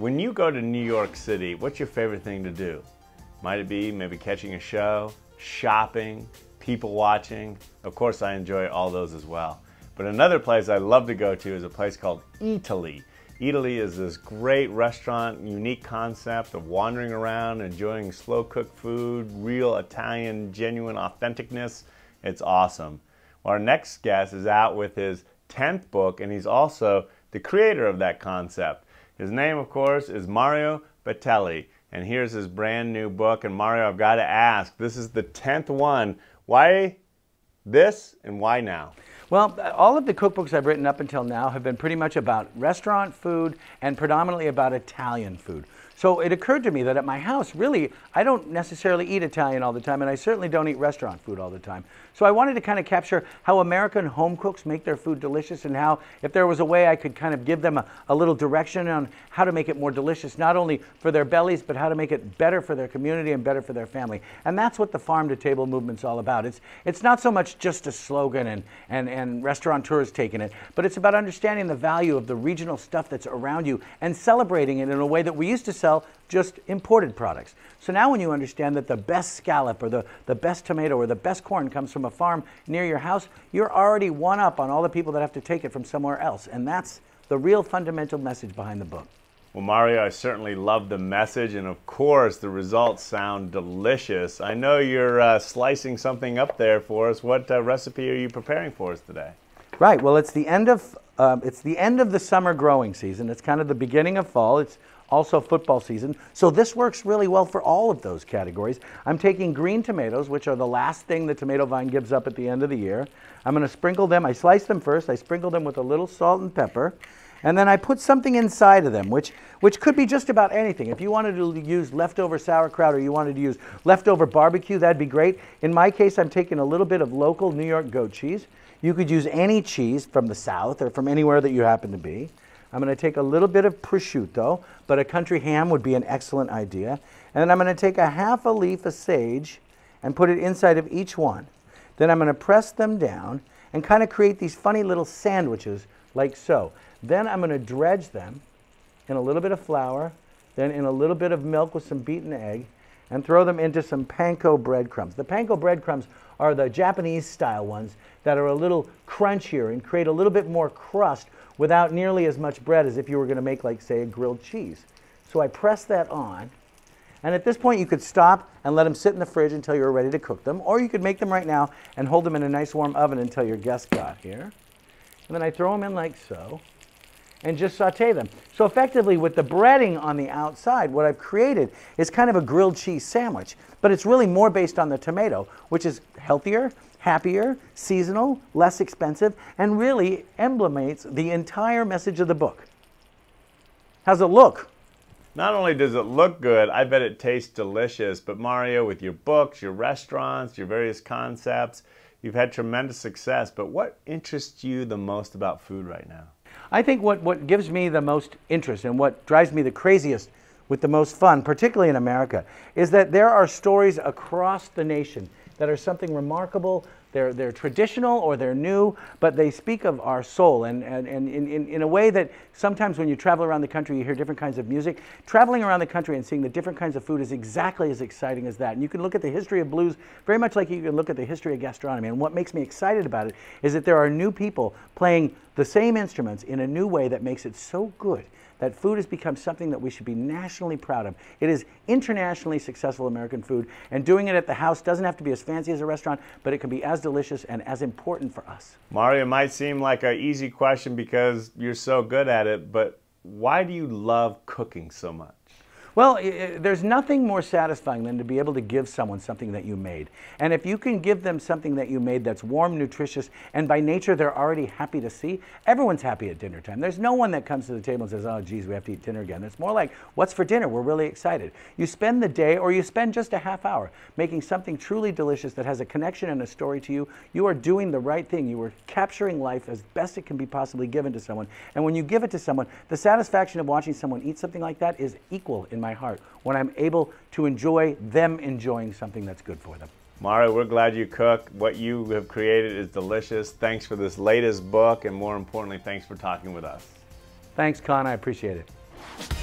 When you go to New York City, what's your favorite thing to do? Might it be maybe catching a show, shopping, people watching? Of course, I enjoy all those as well. But another place I love to go to is a place called Eataly. Eataly is this great restaurant, unique concept of wandering around, enjoying slow cooked food, real Italian, genuine authenticness. It's awesome. Well, our next guest is out with his 10th book, and he's also the creator of that concept. His name, of course, is Mario Batali, and here's his brand new book. And Mario, I've got to ask this is the 10th one. Why this and why now? Well, all of the cookbooks I've written up until now have been pretty much about restaurant food and predominantly about Italian food. So it occurred to me that at my house, really, I don't necessarily eat Italian all the time, and I certainly don't eat restaurant food all the time. So I wanted to kind of capture how American home cooks make their food delicious and how, if there was a way I could kind of give them a, a little direction on how to make it more delicious, not only for their bellies, but how to make it better for their community and better for their family. And that's what the farm to table movement's all about. It's, it's not so much just a slogan and, and, and restaurateurs taking it, but it's about understanding the value of the regional stuff that's around you and celebrating it in a way that we used to sell sell just imported products. So now when you understand that the best scallop or the, the best tomato or the best corn comes from a farm near your house, you're already one up on all the people that have to take it from somewhere else. And that's the real fundamental message behind the book. Well, Mario, I certainly love the message, and of course, the results sound delicious. I know you're uh, slicing something up there for us. What uh, recipe are you preparing for us today? Right. Well, it's the end of uh, it's the end of the summer growing season. It's kind of the beginning of fall. It's also football season. So this works really well for all of those categories. I'm taking green tomatoes, which are the last thing the tomato vine gives up at the end of the year. I'm going to sprinkle them. I slice them first. I sprinkle them with a little salt and pepper. And then I put something inside of them, which, which could be just about anything. If you wanted to use leftover sauerkraut or you wanted to use leftover barbecue, that'd be great. In my case, I'm taking a little bit of local New York goat cheese. You could use any cheese from the South or from anywhere that you happen to be. I'm going to take a little bit of prosciutto, but a country ham would be an excellent idea. And then I'm going to take a half a leaf of sage and put it inside of each one. Then I'm going to press them down and kind of create these funny little sandwiches like so. Then I'm going to dredge them in a little bit of flour, then in a little bit of milk with some beaten egg, and throw them into some panko breadcrumbs. The panko breadcrumbs are the Japanese style ones that are a little crunchier and create a little bit more crust without nearly as much bread as if you were going to make, like, say, a grilled cheese. So I press that on. And at this point, you could stop and let them sit in the fridge until you were ready to cook them. Or you could make them right now and hold them in a nice warm oven until your guests got here. And then I throw them in like so and just saute them. So effectively, with the breading on the outside, what I've created is kind of a grilled cheese sandwich. But it's really more based on the tomato, which is healthier happier, seasonal, less expensive, and really emblemates the entire message of the book. How's it look? Not only does it look good, I bet it tastes delicious. But Mario, with your books, your restaurants, your various concepts, you've had tremendous success. But what interests you the most about food right now? I think what, what gives me the most interest and what drives me the craziest with the most fun, particularly in America, is that there are stories across the nation that are something remarkable. They're, they're traditional or they're new, but they speak of our soul. And, and, and in, in, in a way that sometimes when you travel around the country, you hear different kinds of music. Traveling around the country and seeing the different kinds of food is exactly as exciting as that. And you can look at the history of blues very much like you can look at the history of gastronomy. And what makes me excited about it is that there are new people playing the same instruments in a new way that makes it so good that food has become something that we should be nationally proud of. It is internationally successful American food, and doing it at the house doesn't have to be as fancy as a restaurant, but it can be as delicious and as important for us. Mario, it might seem like an easy question because you're so good at it, but why do you love cooking so much? Well, there's nothing more satisfying than to be able to give someone something that you made. And if you can give them something that you made that's warm, nutritious, and by nature they're already happy to see, everyone's happy at dinner time. There's no one that comes to the table and says, oh, geez, we have to eat dinner again. It's more like, what's for dinner? We're really excited. You spend the day or you spend just a half hour making something truly delicious that has a connection and a story to you. You are doing the right thing. You are capturing life as best it can be possibly given to someone. And when you give it to someone, the satisfaction of watching someone eat something like that is equal in my heart when I'm able to enjoy them enjoying something that's good for them. Mario, we're glad you cook. What you have created is delicious. Thanks for this latest book, and more importantly, thanks for talking with us. Thanks, Conn. I appreciate it.